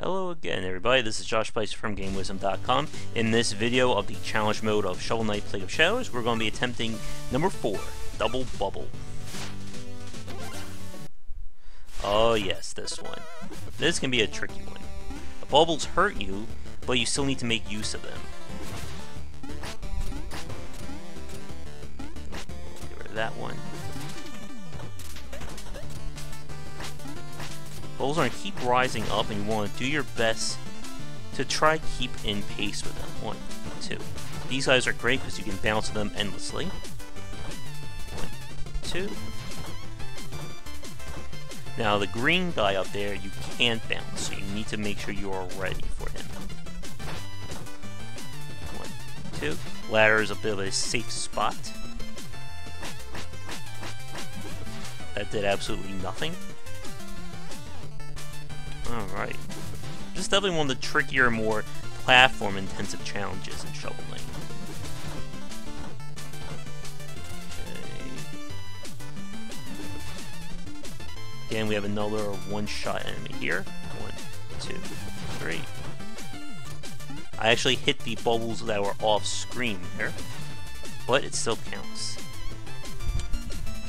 Hello again everybody, this is Josh Bycer from GameWisdom.com. In this video of the challenge mode of Shovel Knight Plague of Shadows, we're going to be attempting number 4, Double Bubble. Oh yes, this one. This can be a tricky one. The bubbles hurt you, but you still need to make use of them. Get rid of that one. Bubbles are going to keep rising up, and you want to do your best to try keep in pace with them. One, two. These guys are great because you can bounce them endlessly. One, two. Now the green guy up there, you can't bounce, so you need to make sure you are ready for him. One, two. Ladder is a bit of a safe spot. That did absolutely nothing. Alright. This is definitely one of the trickier, more platform-intensive challenges in Shovel Knight. Okay. Again, we have another one-shot enemy here. One, two, three. I actually hit the bubbles that were off-screen here, but it still counts.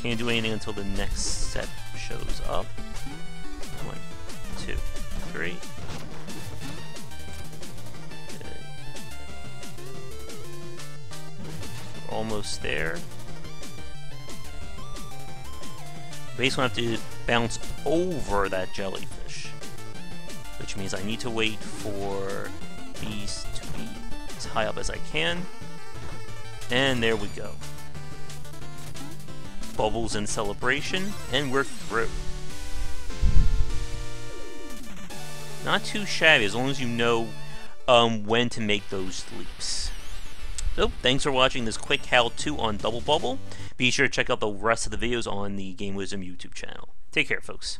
Can't do anything until the next set shows up two, Okay. Almost there. Basically, I have to bounce over that jellyfish. Which means I need to wait for these to be as high up as I can. And there we go. Bubbles in celebration, and we're through. Not too shabby, as long as you know um, when to make those leaps. So, thanks for watching this quick how-to on Double Bubble. Be sure to check out the rest of the videos on the Game Wisdom YouTube channel. Take care, folks.